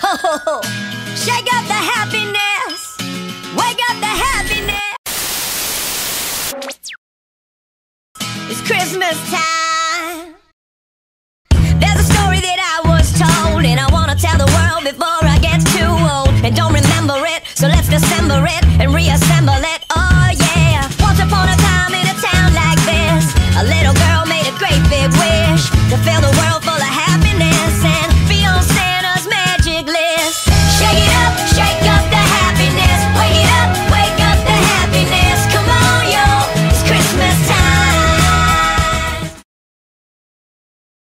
Ho ho ho! Shake up the happiness! Wake up the happiness! It's Christmas time! There's a story that I was told, and I wanna tell the world before I get too old. And don't remember it, so let's December it and reassemble.